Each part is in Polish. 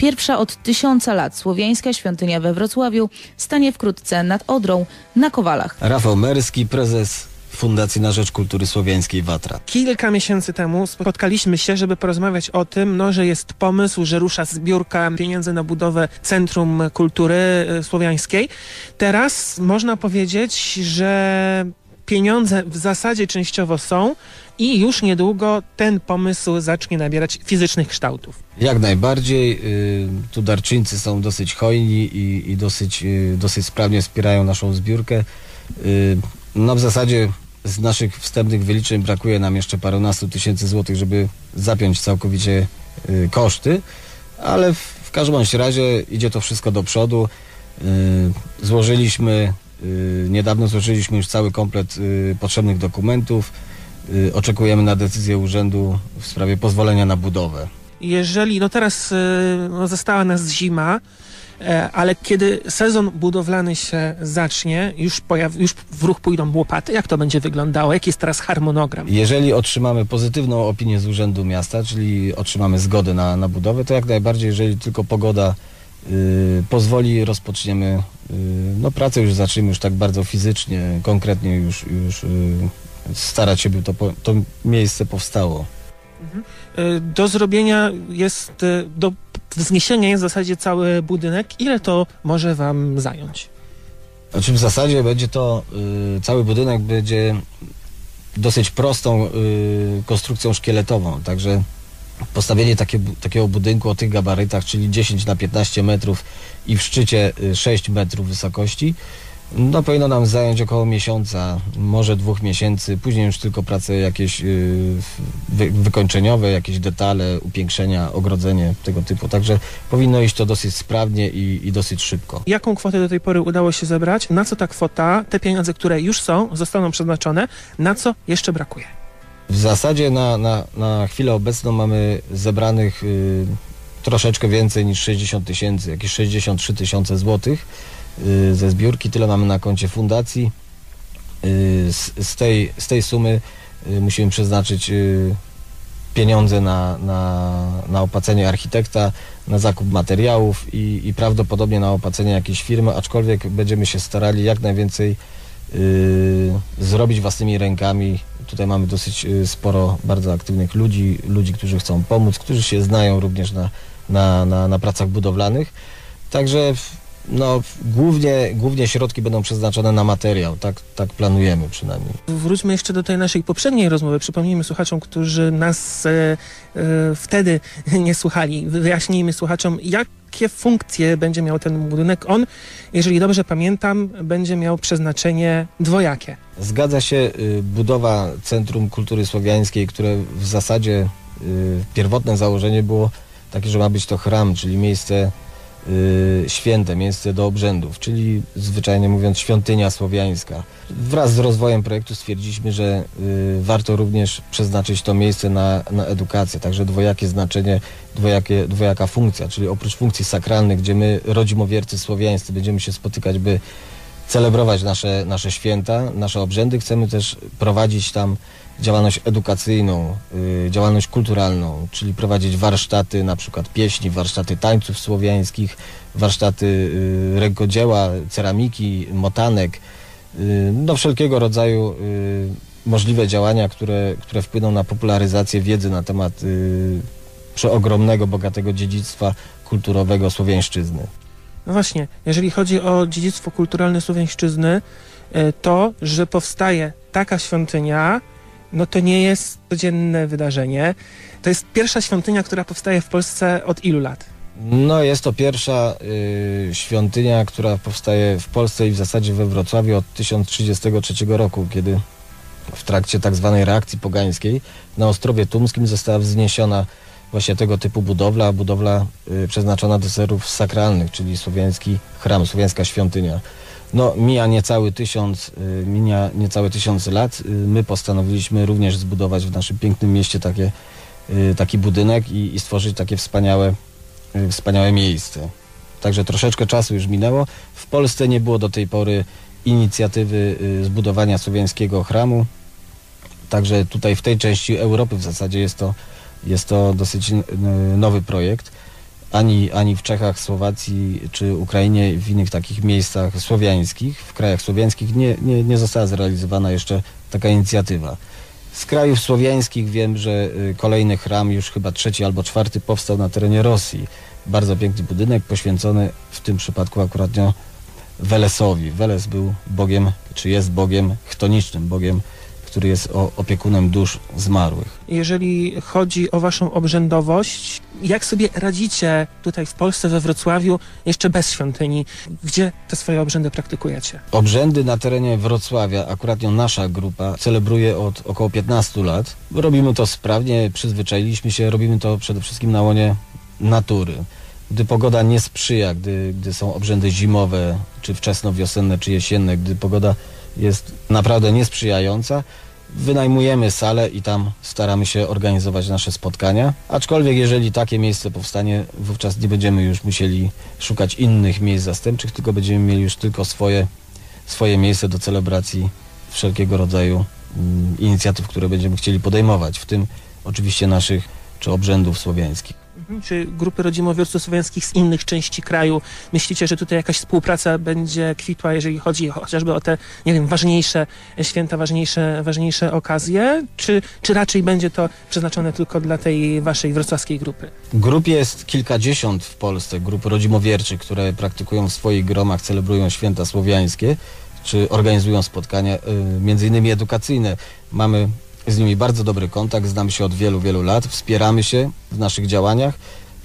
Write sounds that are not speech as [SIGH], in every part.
Pierwsza od tysiąca lat słowiańska świątynia we Wrocławiu stanie wkrótce nad Odrą na Kowalach. Rafał Merski, prezes Fundacji na Rzecz Kultury Słowiańskiej Watra. Kilka miesięcy temu spotkaliśmy się, żeby porozmawiać o tym, no, że jest pomysł, że rusza zbiórka pieniędzy na budowę Centrum Kultury y, Słowiańskiej. Teraz można powiedzieć, że pieniądze w zasadzie częściowo są i już niedługo ten pomysł zacznie nabierać fizycznych kształtów. Jak najbardziej. y, Tu darczyńcy są dosyć hojni i, i dosyć, y, dosyć sprawnie wspierają naszą zbiórkę. Y, No w zasadzie z naszych wstępnych wyliczeń brakuje nam jeszcze parunastu tysięcy złotych, żeby zapiąć całkowicie koszty, ale w, w każdym razie idzie to wszystko do przodu. Złożyliśmy, niedawno złożyliśmy już cały komplet y, potrzebnych dokumentów. Y, Oczekujemy na decyzję urzędu w sprawie pozwolenia na budowę. Jeżeli, no teraz y, no, została nas zima, e, ale kiedy sezon budowlany się zacznie, już, pojaw, już w ruch pójdą łopaty, jak to będzie wyglądało? Jaki jest teraz harmonogram? Jeżeli otrzymamy pozytywną opinię z Urzędu Miasta, czyli otrzymamy zgodę na, na budowę, to jak najbardziej, jeżeli tylko pogoda y, pozwoli, rozpoczniemy y, no, pracę, już zaczniemy już tak bardzo fizycznie, konkretnie już, już y, starać się, by to, to miejsce powstało. Y, Do zrobienia jest, y, do wzniesienia jest w zasadzie cały budynek. Ile to może wam zająć? Znaczy w zasadzie będzie to, y, cały budynek będzie dosyć prostą y, konstrukcją szkieletową, także postawienie takie, takiego budynku o tych gabarytach, czyli 10 na 15 metrów i w szczycie y, 6 metrów wysokości, no powinno nam zająć około miesiąca, może dwóch miesięcy, później już tylko prace jakieś y, wy, wykończeniowe, jakieś detale, upiększenia, ogrodzenie tego typu, także powinno iść to dosyć sprawnie i, i dosyć szybko. Jaką kwotę do tej pory udało się zebrać? Na co ta kwota, te pieniądze, które już są, zostaną przeznaczone? Na co jeszcze brakuje? W zasadzie na, na, na chwilę obecną mamy zebranych y, troszeczkę więcej niż 60 tysięcy, jakieś 63 tysiące złotych y, ze zbiórki. Tyle mamy na koncie fundacji. Y, z, z, tej, z tej sumy y, musimy przeznaczyć y, pieniądze na, na, na opłacenie architekta, na zakup materiałów i, i prawdopodobnie na opłacenie jakiejś firmy, aczkolwiek będziemy się starali jak najwięcej y, zrobić własnymi rękami. Tutaj mamy dosyć y, sporo bardzo aktywnych ludzi, ludzi, którzy chcą pomóc, którzy się znają również na, na, na, na pracach budowlanych. Także no, głównie, głównie środki będą przeznaczone na materiał, tak, tak planujemy przynajmniej. Wróćmy jeszcze do tej naszej poprzedniej rozmowy. Przypomnijmy słuchaczom, którzy nas e, e, wtedy [LAUGHS] nie słuchali. Wyjaśnijmy słuchaczom, jakie funkcje będzie miał ten budynek. On, jeżeli dobrze pamiętam, będzie miał przeznaczenie dwojakie. Zgadza się y, budowa Centrum Kultury Słowiańskiej, które w zasadzie y, pierwotne założenie było takie, że ma być to chram, czyli miejsce święte, miejsce do obrzędów, czyli zwyczajnie mówiąc świątynia słowiańska. Wraz z rozwojem projektu stwierdziliśmy, że y, warto również przeznaczyć to miejsce na, na edukację, także dwojakie znaczenie, dwojakie, dwojaka funkcja, czyli oprócz funkcji sakralnych, gdzie my, rodzimowiercy słowiańscy, będziemy się spotykać, by celebrować nasze, nasze święta, nasze obrzędy. Chcemy też prowadzić tam działalność edukacyjną, y, działalność kulturalną, czyli prowadzić warsztaty, na przykład pieśni, warsztaty tańców słowiańskich, warsztaty y, rękodzieła, ceramiki, motanek, y, no wszelkiego rodzaju możliwe działania, które, które wpłyną na popularyzację wiedzy na temat przeogromnego, bogatego dziedzictwa kulturowego słowiańszczyzny. No właśnie, jeżeli chodzi o dziedzictwo kulturalne Słowiańszczyzny, to, że powstaje taka świątynia, no to nie jest codzienne wydarzenie. To jest pierwsza świątynia, która powstaje w Polsce od ilu lat? No, jest to pierwsza y, świątynia, która powstaje w Polsce i w zasadzie we Wrocławiu od 1033 roku, kiedy w trakcie tak zwanej reakcji pogańskiej na Ostrowie Tumskim została wzniesiona właśnie tego typu budowla, budowla y, przeznaczona do celów sakralnych, czyli słowiański chram, słowiańska świątynia. No, mija niecały tysiąc, y, mija niecały tysiąc lat. Y, my postanowiliśmy również zbudować w naszym pięknym mieście takie, y, taki budynek i, i stworzyć takie wspaniałe wspaniałe miejsce. Także troszeczkę czasu już minęło. W Polsce nie było do tej pory inicjatywy zbudowania słowiańskiego chramu. Także tutaj w tej części Europy w zasadzie jest to, jest to dosyć nowy projekt. Ani, ani w Czechach, Słowacji czy Ukrainie, w innych takich miejscach słowiańskich, w krajach słowiańskich nie, nie, nie została zrealizowana jeszcze taka inicjatywa. Z krajów słowiańskich wiem, że y, kolejny chram, już chyba trzeci albo czwarty, powstał na terenie Rosji. Bardzo piękny budynek, poświęcony w tym przypadku akurat Welesowi. Weles był bogiem, czy jest bogiem chtonicznym, bogiem który jest opiekunem dusz zmarłych. Jeżeli chodzi o waszą obrzędowość, jak sobie radzicie tutaj w Polsce, we Wrocławiu, jeszcze bez świątyni? Gdzie te swoje obrzędy praktykujecie? Obrzędy na terenie Wrocławia, akurat nasza grupa, celebruje od około 15 lat. Robimy to sprawnie, przyzwyczailiśmy się, robimy to przede wszystkim na łonie natury. Gdy pogoda nie sprzyja, gdy, gdy są obrzędy zimowe, czy wczesnowiosenne, czy jesienne, gdy pogoda jest naprawdę niesprzyjająca. Wynajmujemy salę i tam staramy się organizować nasze spotkania. Aczkolwiek jeżeli takie miejsce powstanie, wówczas nie będziemy już musieli szukać innych miejsc zastępczych, tylko będziemy mieli już tylko swoje, swoje miejsce do celebracji wszelkiego rodzaju mm, inicjatyw, które będziemy chcieli podejmować, w tym oczywiście naszych czy obrzędów słowiańskich. Czy grupy rodzimowiorców słowiańskich z innych części kraju, myślicie, że tutaj jakaś współpraca będzie kwitła, jeżeli chodzi chociażby o te, nie wiem, ważniejsze święta, ważniejsze, ważniejsze okazje, czy, czy raczej będzie to przeznaczone tylko dla tej waszej wrocławskiej grupy? Grup jest kilkadziesiąt w Polsce, grup rodzimowierczych, które praktykują w swoich gromach, celebrują święta słowiańskie, czy organizują spotkania, y, między innymi edukacyjne. Mamy z nimi bardzo dobry kontakt, znamy się od wielu, wielu lat, wspieramy się w naszych działaniach.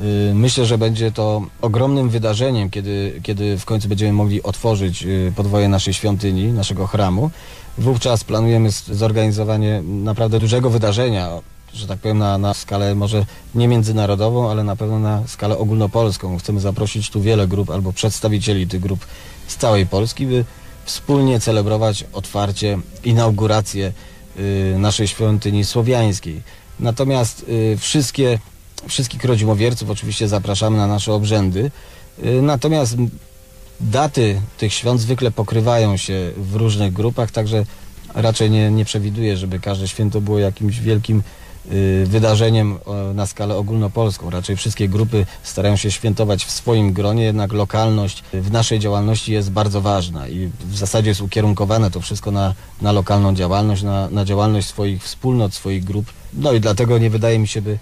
Y, myślę, że będzie to ogromnym wydarzeniem, kiedy, kiedy w końcu będziemy mogli otworzyć y, podwoje naszej świątyni, naszego chramu. Wówczas planujemy zorganizowanie naprawdę dużego wydarzenia, że tak powiem, na, na skalę może nie międzynarodową, ale na pewno na skalę ogólnopolską. Chcemy zaprosić tu wiele grup albo przedstawicieli tych grup z całej Polski, by wspólnie celebrować otwarcie, inaugurację naszej świątyni słowiańskiej. Natomiast y, wszystkie, wszystkich rodzimowierców oczywiście zapraszamy na nasze obrzędy. Y, natomiast daty tych świąt zwykle pokrywają się w różnych grupach, także raczej nie, nie przewiduję, żeby każde święto było jakimś wielkim Y, wydarzeniem na skalę ogólnopolską. Raczej wszystkie grupy starają się świętować w swoim gronie, jednak lokalność w naszej działalności jest bardzo ważna i w zasadzie jest ukierunkowane to wszystko na, na lokalną działalność, na, na działalność swoich wspólnot, swoich grup. No i dlatego nie wydaje mi się, by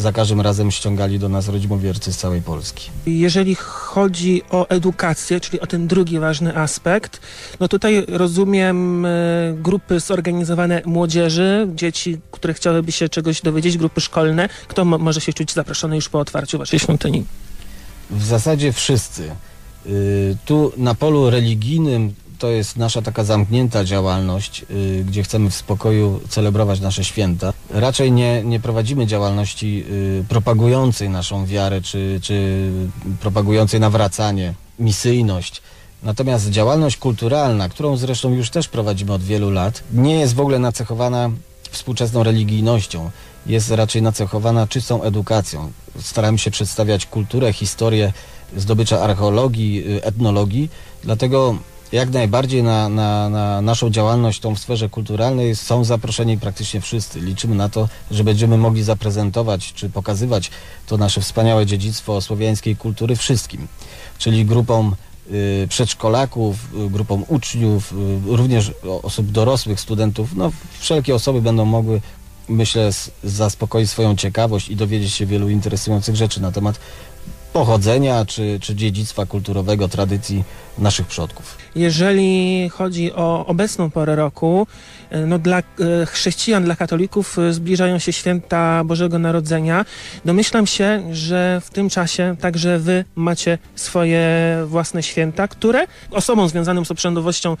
za każdym razem ściągali do nas rodzimowiercy z całej Polski. Jeżeli chodzi o edukację, czyli o ten drugi ważny aspekt, no tutaj rozumiem e, grupy zorganizowane młodzieży, dzieci, które chciałyby się czegoś dowiedzieć, grupy szkolne. Kto może się czuć zaproszony już po otwarciu waszej świątyni? W zasadzie wszyscy. Y, tu na polu religijnym to jest nasza taka zamknięta działalność, y, gdzie chcemy w spokoju celebrować nasze święta. Raczej nie, nie prowadzimy działalności y, propagującej naszą wiarę, czy, czy propagującej nawracanie, misyjność. Natomiast działalność kulturalna, którą zresztą już też prowadzimy od wielu lat, nie jest w ogóle nacechowana współczesną religijnością. Jest raczej nacechowana czystą edukacją. Staramy się przedstawiać kulturę, historię zdobycza archeologii, y, etnologii, dlatego jak najbardziej na, na, na, naszą działalność tą w sferze kulturalnej są zaproszeni praktycznie wszyscy. Liczymy na to, że będziemy mogli zaprezentować czy pokazywać to nasze wspaniałe dziedzictwo słowiańskiej kultury wszystkim, czyli grupom y, przedszkolaków, y, grupom uczniów, y, również osób dorosłych, studentów. No, wszelkie osoby będą mogły myślę, zaspokoić swoją ciekawość i dowiedzieć się wielu interesujących rzeczy na temat pochodzenia czy, czy dziedzictwa kulturowego, tradycji naszych przodków. Jeżeli chodzi o obecną porę roku, e, no dla e, chrześcijan, dla katolików e, zbliżają się święta Bożego Narodzenia. Domyślam się, że w tym czasie także wy macie swoje własne święta, które osobom związanym z obrzędowością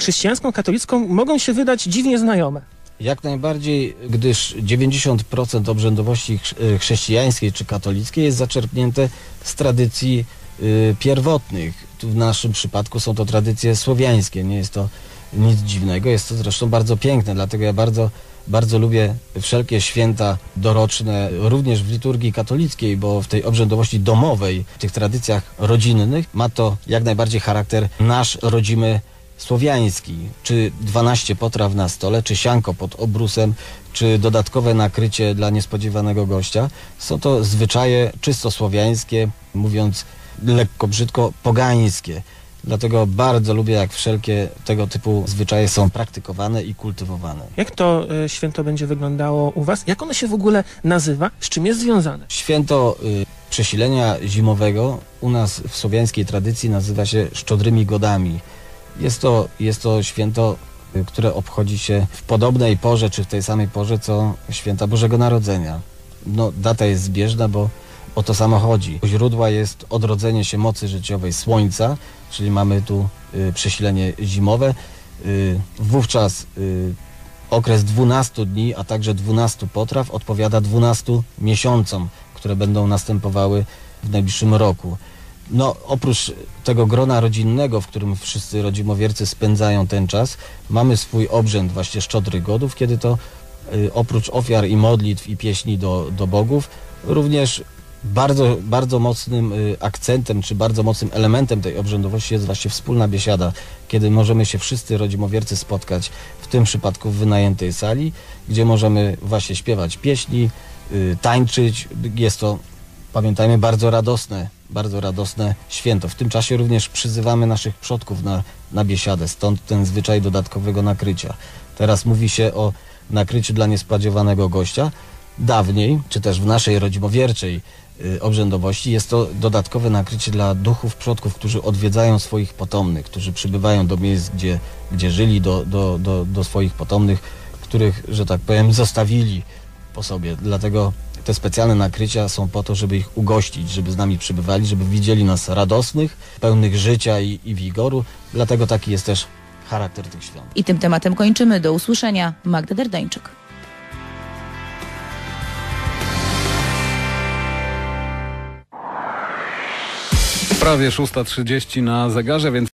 chrześcijańską, katolicką mogą się wydać dziwnie znajome. Jak najbardziej, gdyż 90% obrzędowości e, chrześcijańskiej czy katolickiej jest zaczerpnięte z tradycji y, pierwotnych. Tu w naszym przypadku są to tradycje słowiańskie, nie jest to nic dziwnego, jest to zresztą bardzo piękne, dlatego ja bardzo, bardzo lubię wszelkie święta doroczne, również w liturgii katolickiej, bo w tej obrzędowości domowej, w tych tradycjach rodzinnych ma to jak najbardziej charakter nasz rodzimy słowiański, czy 12 potraw na stole, czy sianko pod obrusem, czy dodatkowe nakrycie dla niespodziewanego gościa. Są to zwyczaje czysto słowiańskie, mówiąc lekko brzydko, pogańskie. Dlatego bardzo lubię, jak wszelkie tego typu zwyczaje są praktykowane i kultywowane. Jak to e, święto będzie wyglądało u Was? Jak ono się w ogóle nazywa? Z czym jest związane? Święto y, przesilenia zimowego u nas w słowiańskiej tradycji nazywa się Szczodrymi Godami. Jest to, jest to święto, y, które obchodzi się w podobnej porze, czy w tej samej porze, co święta Bożego Narodzenia. No, data jest zbieżna, bo o to samo chodzi. U źródła jest odrodzenie się mocy życiowej Słońca, czyli mamy tu y, przesilenie zimowe. Y, wówczas y, okres 12 dni, a także 12 potraw odpowiada 12 miesiącom, które będą następowały w najbliższym roku. No, oprócz tego grona rodzinnego, w którym wszyscy rodzimowiercy spędzają ten czas, mamy swój obrzęd właśnie szczodrych godów, kiedy to y, oprócz ofiar i modlitw i pieśni do, do bogów, również bardzo, bardzo mocnym y, akcentem, czy bardzo mocnym elementem tej obrzędowości jest właśnie wspólna biesiada, kiedy możemy się wszyscy rodzimowiercy spotkać, w tym przypadku w wynajętej sali, gdzie możemy właśnie śpiewać pieśni, y, tańczyć. Jest to, pamiętajmy, bardzo radosne, bardzo radosne święto. W tym czasie również przyzywamy naszych przodków na, na biesiadę, stąd ten zwyczaj dodatkowego nakrycia. Teraz mówi się o nakryciu dla niespodziewanego gościa. Dawniej, czy też w naszej rodzimowierczej y, obrzędowości jest to dodatkowe nakrycie dla duchów przodków, którzy odwiedzają swoich potomnych, którzy przybywają do miejsc, gdzie, gdzie żyli, do, do, do, do swoich potomnych, których, że tak powiem, zostawili po sobie. Dlatego te specjalne nakrycia są po to, żeby ich ugościć, żeby z nami przybywali, żeby widzieli nas radosnych, pełnych życia i, i wigoru. Dlatego taki jest też charakter tych świąt. I tym tematem kończymy. Do usłyszenia. Magda Derdańczyk. Prawie 6.30 na zegarze, więc